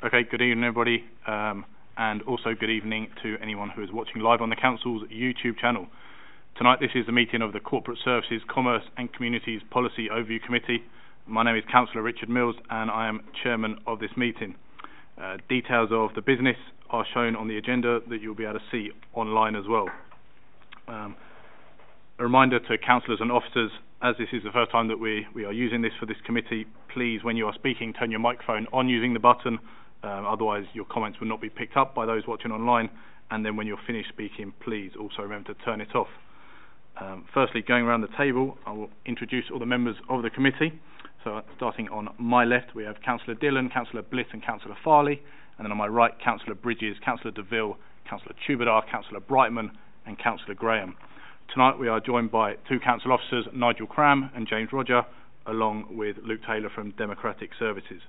Okay, good evening, everybody, um, and also good evening to anyone who is watching live on the Council's YouTube channel. Tonight, this is the meeting of the Corporate Services, Commerce and Communities Policy Overview Committee. My name is Councillor Richard Mills, and I am Chairman of this meeting. Uh, details of the business are shown on the agenda that you'll be able to see online as well. Um, a reminder to councillors and officers, as this is the first time that we, we are using this for this committee, please, when you are speaking, turn your microphone on using the button. Um, otherwise, your comments will not be picked up by those watching online. And then when you're finished speaking, please also remember to turn it off. Um, firstly, going around the table, I will introduce all the members of the committee. So starting on my left, we have Councillor Dhillon, Councillor Bliss and Councillor Farley. And then on my right, Councillor Bridges, Councillor Deville, Councillor Tubadar, Councillor Brightman and Councillor Graham. Tonight we are joined by two council officers, Nigel Cram and James Rodger, along with Luke Taylor from Democratic Services.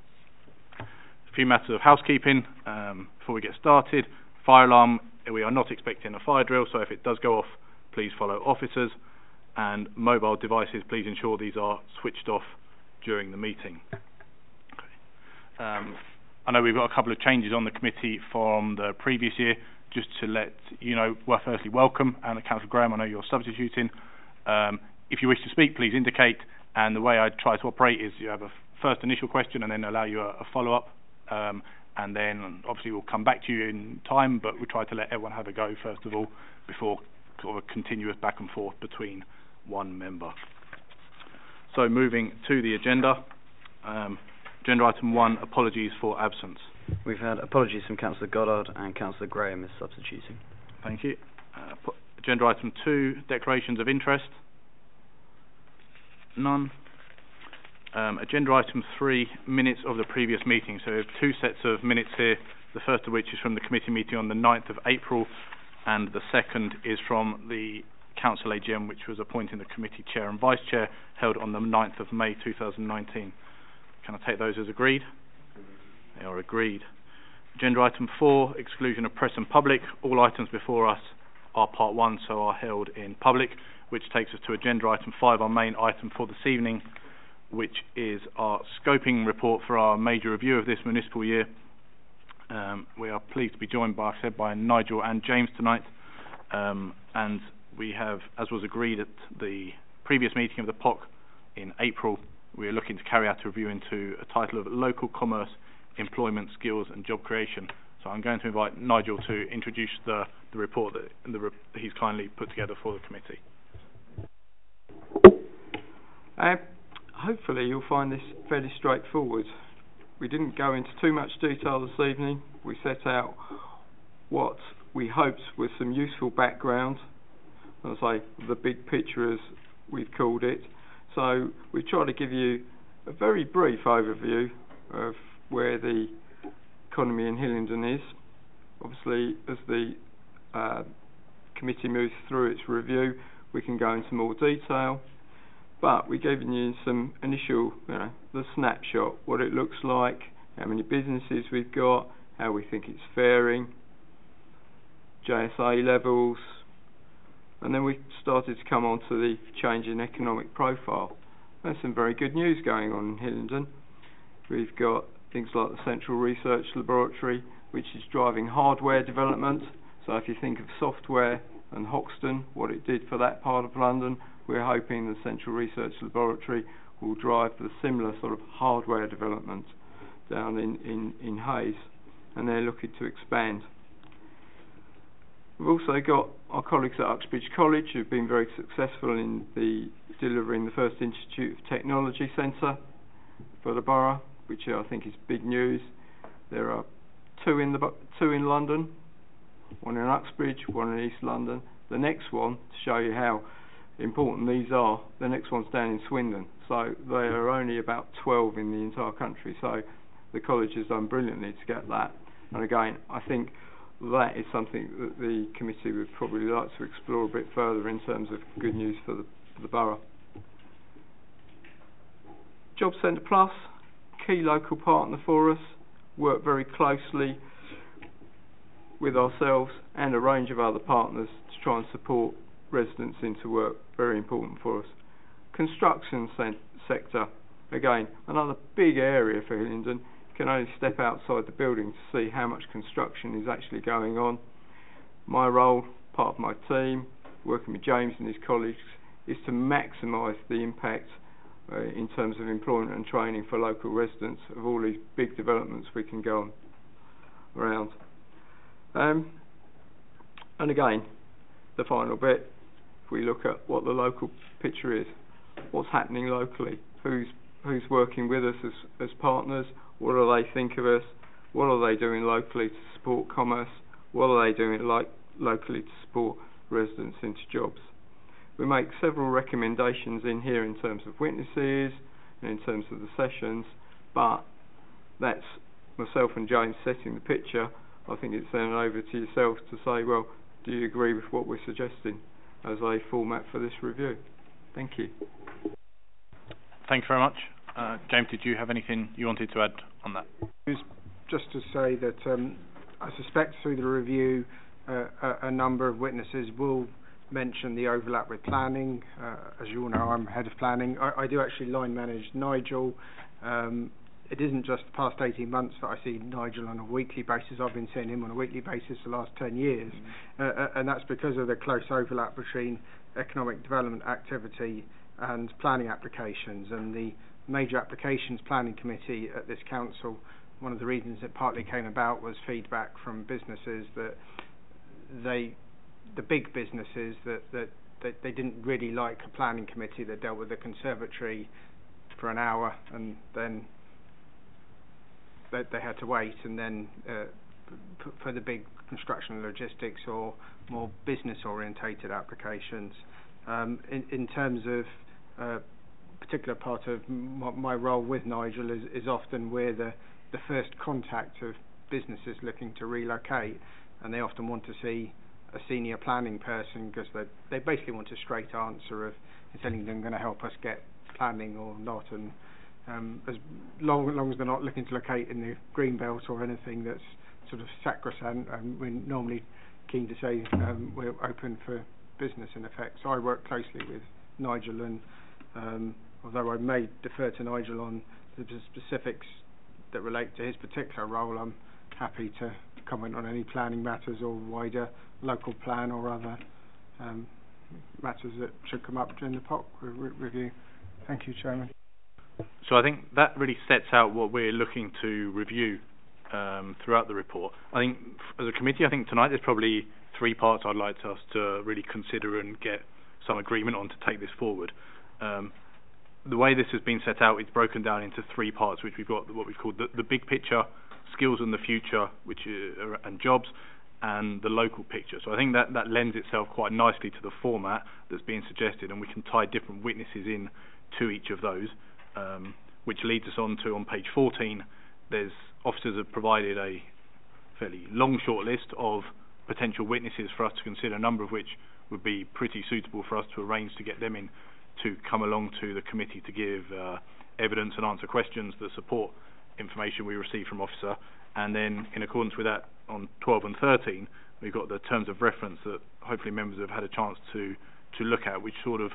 Few matters of housekeeping um, before we get started. Fire alarm, we are not expecting a fire drill, so if it does go off, please follow officers. And mobile devices, please ensure these are switched off during the meeting. Um, I know we've got a couple of changes on the committee from the previous year just to let you know, well, firstly, welcome, and Councillor Graham, I know you're substituting. Um, if you wish to speak, please indicate, and the way I try to operate is you have a first initial question and then allow you a, a follow-up, and then obviously we'll come back to you in time, but we try to let everyone have a go first of all before sort of a continuous back and forth between one member. So moving to the agenda, um, agenda item one, apologies for absence. We've had apologies from Councillor Goddard and Councillor Graham is substituting. Thank you. Uh, agenda item two, declarations of interest. None. Um, agenda item three, minutes of the previous meeting. So we have two sets of minutes here, the first of which is from the committee meeting on the 9th of April, and the second is from the council AGM, which was appointing the committee chair and vice chair, held on the 9th of May 2019. Can I take those as agreed? They are agreed. Agenda item four, exclusion of press and public. All items before us are part one, so are held in public, which takes us to agenda item five, our main item for this evening, which is our scoping report for our major review of this municipal year. Um, we are pleased to be joined, by, said, by Nigel and James tonight, um, and we have, as was agreed at the previous meeting of the POC in April, we are looking to carry out a review into a title of Local Commerce employment, skills and job creation. So I'm going to invite Nigel to introduce the, the report that, the, he's kindly put together for the committee. Hopefully you'll find this fairly straightforward. We didn't go into too much detail this evening. We set out what we hoped was some useful background, as I say, the big picture as we've called it. So we try to give you a very brief overview of where the economy in Hillingdon is. Obviously, as the uh, committee moves through its review, we can go into more detail. But we've given you some initial, you know, the snapshot, what it looks like, how many businesses we've got, how we think it's faring, JSA levels, and then we started to come on to the change in economic profile. There's some very good news going on in Hillingdon. We've got things like the Central Research Laboratory, which is driving hardware development. So if you think of software and Hoxton, what it did for that part of London, we're hoping the Central Research Laboratory will drive the similar sort of hardware development down in, Hayes, and they're looking to expand. We've also got our colleagues at Uxbridge College who've been very successful in the delivering the first Institute of Technology Centre for the borough which I think is big news. There are two in the two in London, one in Uxbridge, one in East London. The next one, to show you how important these are, the next one's down in Swindon. So they are only about 12 in the entire country. So the college has done brilliantly to get that. And again, I think that is something that the committee would probably like to explore a bit further in terms of good news for the, for the borough. Job Centre Plus, key local partner for us, work very closely with ourselves and a range of other partners to try and support residents into work, very important for us. Construction sector, again, another big area for Hillingdon. can only step outside the building to see how much construction is actually going on. My role, part of my team, working with James and his colleagues, is to maximise the impact uh, in terms of employment and training for local residents of all these big developments we can go on around. Um, and again, the final bit, if we look at what the local picture is, what's happening locally, who's who's working with us as, as partners, what do they think of us, what are they doing locally to support commerce, what are they doing like locally to support residents into jobs. We make several recommendations in here in terms of witnesses and in terms of the sessions, but that's myself and James setting the picture. I think it's then over to yourself to say, well, do you agree with what we're suggesting as a format for this review? Thank you. Thank you very much. Uh, James, did you have anything you wanted to add on that? Just to say that um, I suspect through the review uh, a, a, number of witnesses will mention the overlap with planning. Uh, as you all know, I'm head of planning. I, I do actually line manage Nigel. Um, it isn't just the past 18 months that I see Nigel on a weekly basis. I've been seeing him on a weekly basis the last 10 years. Mm-hmm. Uh, and that's because of the close overlap between economic development activity and planning applications. And the major applications planning committee at this council, one of the reasons it partly came about was feedback from businesses that they, the big businesses that, that, that they didn't really like a planning committee that dealt with the conservatory for an hour and then they, they had to wait and then uh, for the big construction logistics or more business orientated applications. Um, in, in terms of uh, particular part of my, my role with Nigel is, is often we're the, the first contact of businesses looking to relocate and they often want to see a senior planning person because they they basically want a straight answer of is anything going to help us get planning or not and as long, long as they're not looking to locate in the green belt or anything that's sort of sacrosanct, um, we're normally keen to say um, we're open for business in effect. So I work closely with Nigel, and um, although I may defer to Nigel on the specifics that relate to his particular role, I'm happy to comment on any planning matters or wider local plan or other um, matters that should come up during the POC re review. Thank you, Chairman. So I think that really sets out what we're looking to review um, throughout the report. I think as a committee, I think tonight there's probably three parts I'd like us to really consider and get some agreement on to take this forward. Um, the way this has been set out, it's broken down into three parts, which we've got what we've called the, the big picture, skills in the future, which are, and jobs, and the local picture. So I think that, that lends itself quite nicely to the format that's being suggested, and we can tie different witnesses in to each of those which leads us on to on page 14. There's officers have provided a fairly long short list of potential witnesses for us to consider, a number of which would be pretty suitable for us to arrange to get them in to come along to the committee to give uh, evidence and answer questions that support information we receive from officer. And then, in accordance with that, on 12 and 13, we've got the terms of reference that hopefully members have had a chance to to look at, which sort of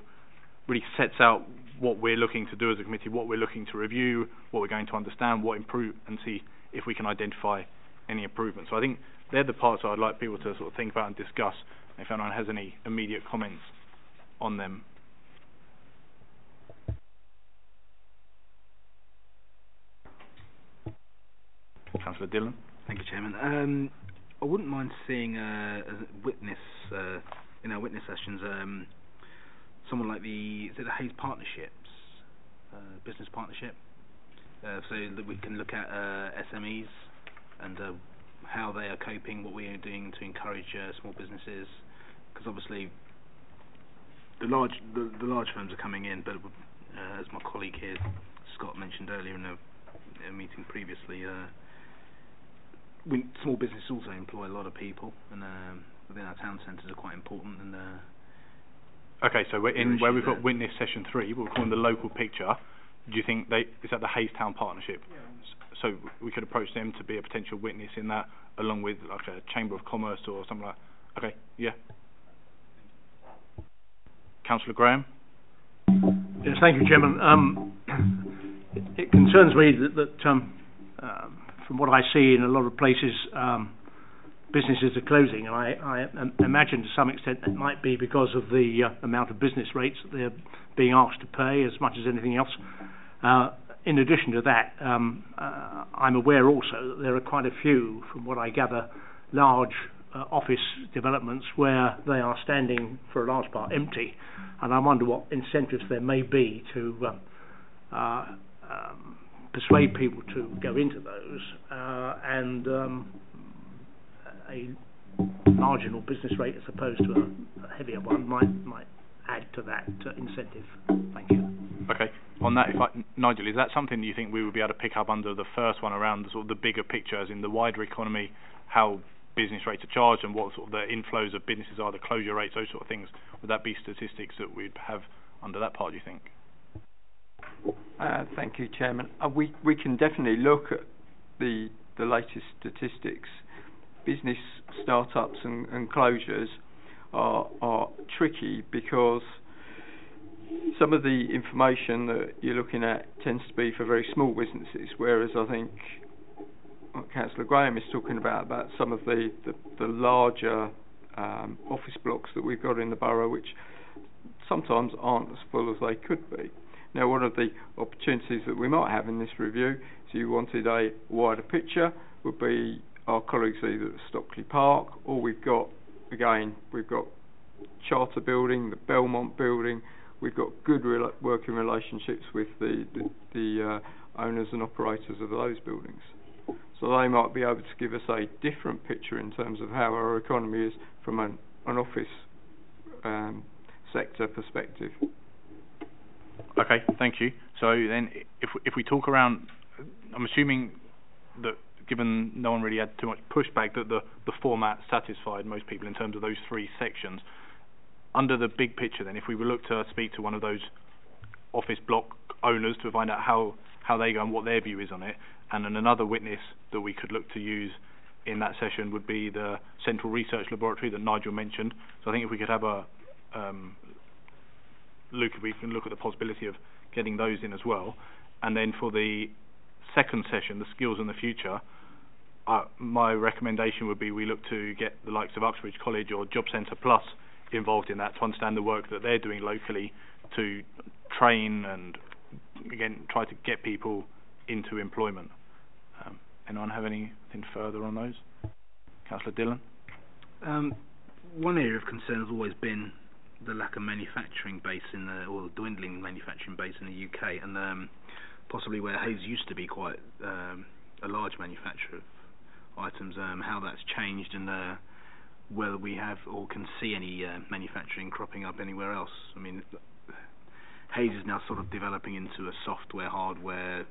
really sets out what we're looking to do as a committee, what we're looking to review, what we're going to understand, what improve, and see if we can identify any improvements. So I think they're the parts I'd like people to sort of think about and discuss. If anyone has any immediate comments on them. Councillor Dhillon. Thank you, Chairman. Um, I wouldn't mind seeing a witness uh, in our witness sessions. Um, someone like the is it the Hayes Partnerships uh, business partnership, uh, so that we can look at uh, SMEs and uh, how they are coping, what we are doing to encourage uh, small businesses, because obviously the large the, the large firms are coming in, but uh, as my colleague here Scott mentioned earlier in a, a meeting previously. we, small businesses also employ a lot of people, and um, within our town centres are quite important, and Okay, so we're in where we've got witness session three, we're calling the local picture. Do you think they is that the Hayes Town partnership? Yeah. So we could approach them to be a potential witness in that, along with like a chamber of commerce or something like. that. Okay, yeah. Councillor Graham. Yes, thank you, Chairman. Um, it, it concerns me that, that um, um, from what I see in a lot of places, um, businesses are closing, and I, I imagine to some extent it might be because of the uh, amount of business rates that they're being asked to pay as much as anything else. Uh, in addition to that, um, uh, I'm aware also that there are quite a few, from what I gather, large uh, office developments where they are standing for a large part empty, and I wonder what incentives there may be to uh, uh, um, persuade people to go into those, and um, a marginal business rate as opposed to a, a heavier one might might add to that uh, incentive. Thank you. Okay. On that, if I, Nigel, is that something you think we would be able to pick up under the first one around the, sort of the bigger picture, as in the wider economy, how business rates are charged and what sort of the inflows of businesses are, the closure rates, those sort of things? Would that be statistics that we'd have under that part? Do you think? Uh, thank you, Chairman. Uh, we we can definitely look at the the latest statistics. Business startups and, and closures are are tricky because some of the information that you're looking at tends to be for very small businesses, whereas I think what Councillor Graham is talking about about some of the the, the larger um, office blocks that we've got in the borough, which sometimes aren't as full as they could be. Now, one of the opportunities that we might have in this review, if you wanted a wider picture, would be our colleagues either at Stockley Park, or we've got, again, we've got Charter Building, the Belmont Building, we've got good re working relationships with the, the, the uh, owners and operators of those buildings. So they might be able to give us a different picture in terms of how our economy is from an, an office um, sector perspective. Okay, thank you. So then, if if we talk around, I'm assuming that given no one really had too much pushback, that the the format satisfied most people in terms of those three sections. Under the big picture, then, if we were look to speak to one of those office block owners to find out how how they go and what their view is on it, and then another witness that we could look to use in that session would be the Central Research Laboratory that Nigel mentioned. So I think if we could have a um, if we can look at the possibility of getting those in as well. And then for the second session, the skills in the future, my recommendation would be we look to get the likes of Uxbridge College or Job Centre Plus involved in that to understand the work that they're doing locally to train and again try to get people into employment. Um, anyone have anything further on those? Councillor Dhillon? Um, one area of concern has always been the lack of manufacturing base in the or the dwindling manufacturing base in the UK, and um, possibly where Hayes used to be quite um, a large manufacturer items, um, how that's changed and uh, whether we have or can see any uh, manufacturing cropping up anywhere else. I mean, Hayes is now sort of developing into a software, hardware,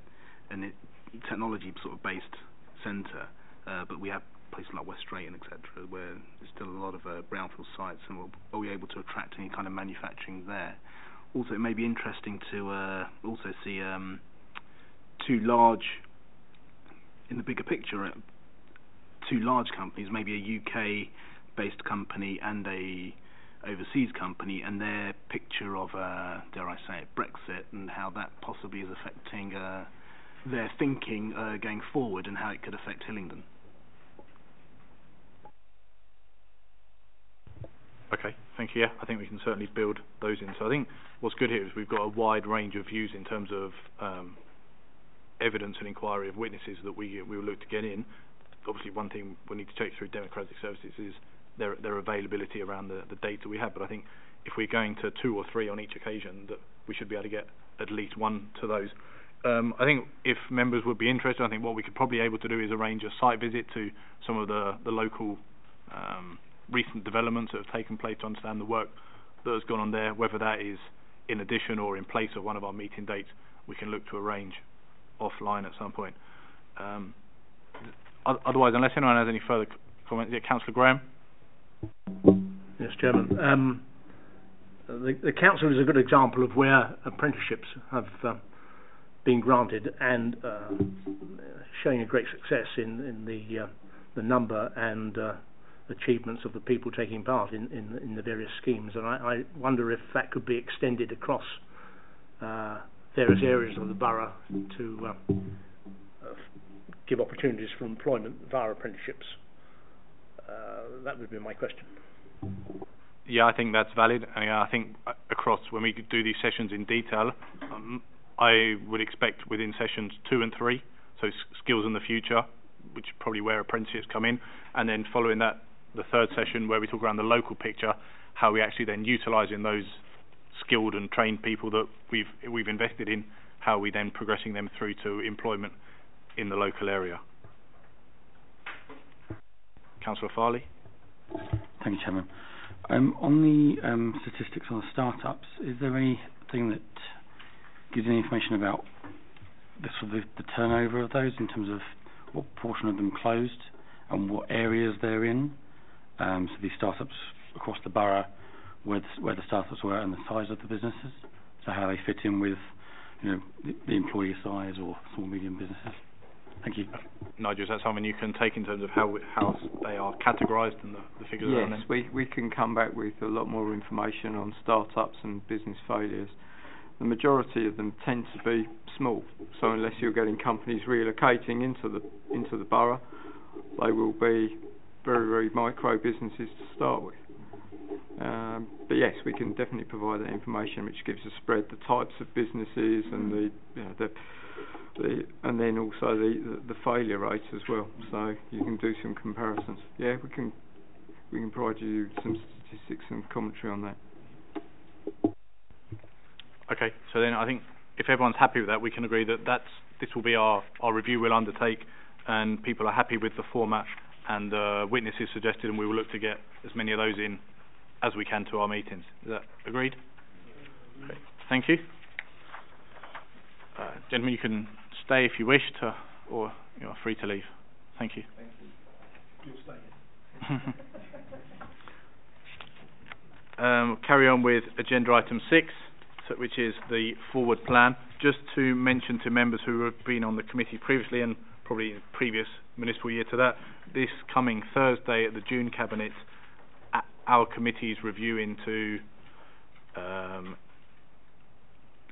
and it, technology sort of based centre, uh, but we have places like West Drayton, etc., where there's still a lot of uh, brownfield sites, and we'll, are we able to attract any kind of manufacturing there? Also, it may be interesting to uh, also see um, two large, in the bigger picture, two large companies, maybe a UK-based company and a overseas company, and their picture of, uh, dare I say it, Brexit, and how that possibly is affecting uh, their thinking uh, going forward, and how it could affect Hillingdon. Okay, thank you. Yeah, I think we can certainly build those in. So I think what's good here is we've got a wide range of views in terms of um, evidence and inquiry of witnesses that we we will look to get in. Obviously, one thing we need to check through democratic services is their their availability around the, the data we have. But I think if we're going to two or three on each occasion, that we should be able to get at least one to those. Um, I think if members would be interested, I think what we could probably able to do is arrange a site visit to some of the the local um, recent developments that have taken place to understand the work that has gone on there, whether that is in addition or in place of one of our meeting dates, we can look to arrange offline at some point. Um, otherwise, unless anyone has any further comments, yeah, Councillor Graham. Yes, Chairman. Um, the, the council is a good example of where apprenticeships have uh, been granted and uh, showing a great success in, in the uh, the number and uh, achievements of the people taking part in, in, in the various schemes. And I, I wonder if that could be extended across uh, various areas of the borough to uh, give opportunities for employment via apprenticeships. Uh, that would be my question. Yeah, I think that's valid. And I think across when we do these sessions in detail, um, I would expect within sessions two and three, so skills in the future, which is probably where apprenticeships come in, and then following that, the third session where we talk around the local picture, how we actually then utilising those skilled and trained people that we've we've invested in, how we then progressing them through to employment in the local area. Councillor Farley. Thank you, Chairman. Um, on the um, statistics on the startups, is there anything that gives any information about the sort of the turnover of those in terms of what portion of them closed and what areas they're in? Um, so these startups across the borough, where the, where the startups were and the size of the businesses, so how they fit in with, you know, the, the employee size or small medium businesses. Thank you. Nigel, is that something you can take in terms of how how they are categorised and the, the figures yes, around them? Yes, we we can come back with a lot more information on startups and business failures. The majority of them tend to be small, so unless you're getting companies relocating into the into the borough, they will be very very micro businesses to start with. Um, but yes, we can definitely provide that information, which gives a spread the types of businesses and the you know, the the, and then also the, the, the failure rate as well. So you can do some comparisons. Yeah, we can we can provide you some statistics and commentary on that. Okay, so then I think if everyone's happy with that, we can agree that that's this will be our, our review we'll undertake, and people are happy with the format and the witnesses suggested, and we will look to get as many of those in as we can to our meetings. Is that agreed? Okay. Thank you. Uh, gentlemen, you can stay if you wish to, or you are free to leave. Thank you. Thank you. Um, carry on with agenda item six, so, which is the forward plan. Just to mention to members who have been on the committee previously and probably in previous municipal year to that, this coming Thursday at the June Cabinet, our committee's review into um,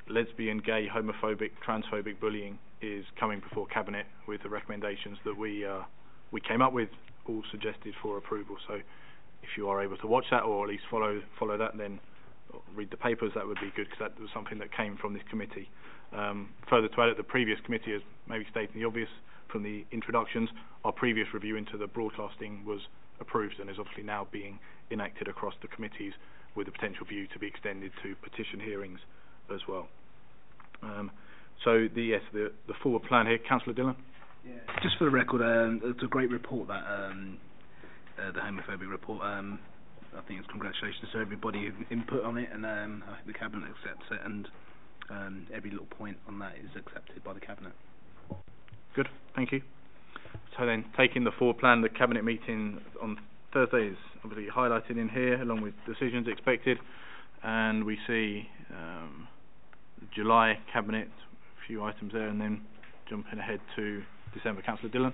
lesbian, gay, homophobic, transphobic bullying is coming before cabinet with the recommendations that we uh, we came up with, all suggested for approval. So, if you are able to watch that or at least follow follow that, then read the papers. That would be good because that was something that came from this committee. Um, further to add, the previous committee has maybe stated the obvious from the introductions. Our previous review into the broadcasting was approved and is obviously now being enacted across the committees with the potential view to be extended to petition hearings as well. Um, so the yes, the the forward plan here, Councillor Dhillon. Yeah. Just for the record, um, it's a great report that um, uh, the homophobic report. Um, I think it's congratulations to everybody who input on it, and um, I hope the cabinet accepts it, and um, every little point on that is accepted by the cabinet. Good, thank you. So then, taking the forward plan, the cabinet meeting on Thursday is obviously highlighted in here, along with decisions expected, and we see. Um, July cabinet, a few items there, and then jumping ahead to December. Councillor Dhillon.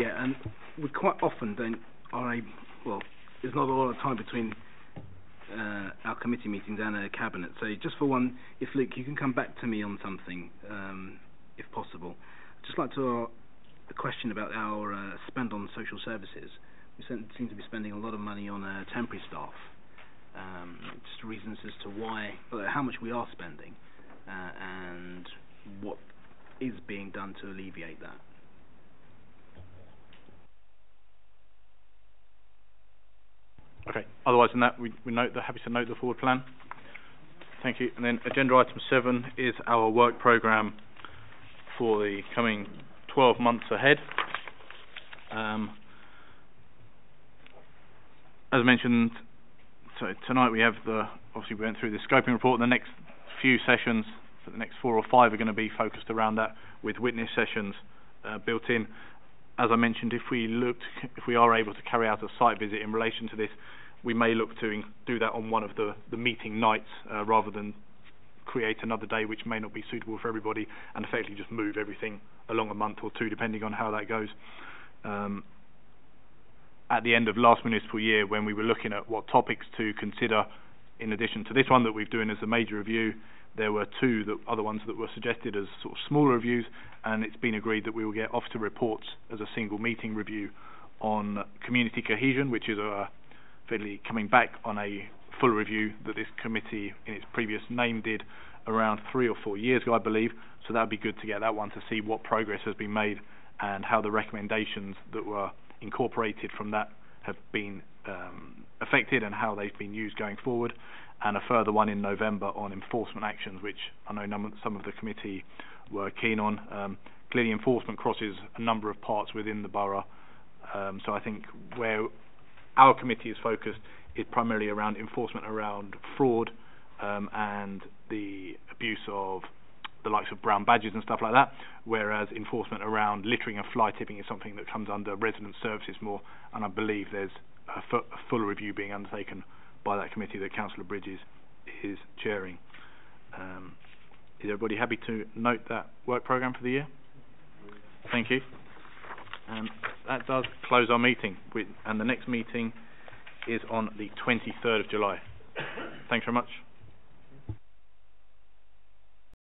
Yeah, and we quite often don't are able, well, there's not a lot of time between uh, our committee meetings and a cabinet. So just for one, if Luke, you can come back to me on something, um, if possible. Just like to ask a question about our uh, spend on social services. We seem to be spending a lot of money on uh, temporary staff. Um, just reasons as to why, how much we are spending uh, and what is being done to alleviate that. Okay. Otherwise than that, we, we note the, happy to note the forward plan. Thank you. And then agenda item seven is our work programme for the coming 12 months ahead. Um, as mentioned, so tonight we have the, obviously we went through the scoping report. The next few sessions for the next four or five are going to be focused around that with witness sessions uh, built in. As I mentioned, if we looked, if we are able to carry out a site visit in relation to this, we may look to do that on one of the, the meeting nights uh, rather than create another day which may not be suitable for everybody and effectively just move everything along a month or two depending on how that goes. Um, at the end of last municipal year when we were looking at what topics to consider in addition to this one that we've doing as a major review, there were two that, other ones that were suggested as sort of smaller reviews, and it's been agreed that we will get officer reports as a single meeting review on community cohesion, which is a fairly coming back on a full review that this committee in its previous name did around three or four years ago, I believe. So that would be good to get that one to see what progress has been made and how the recommendations that were incorporated from that have been um, affected and how they've been used going forward. And a further one in November on enforcement actions, which I know some of the committee were keen on. Um, clearly, enforcement crosses a number of parts within the borough. Um, so I think where our committee is focused is primarily around enforcement around fraud um, and the abuse of the likes of brown badges and stuff like that, whereas enforcement around littering and fly tipping is something that comes under resident services more, and I believe there's a, fu- a full review being undertaken by that committee that Councillor Bridges is chairing. Um, is everybody happy to note that work programme for the year? Thank you. And that does close our meeting, with, and the next meeting is on the 23rd of July. Thanks very much.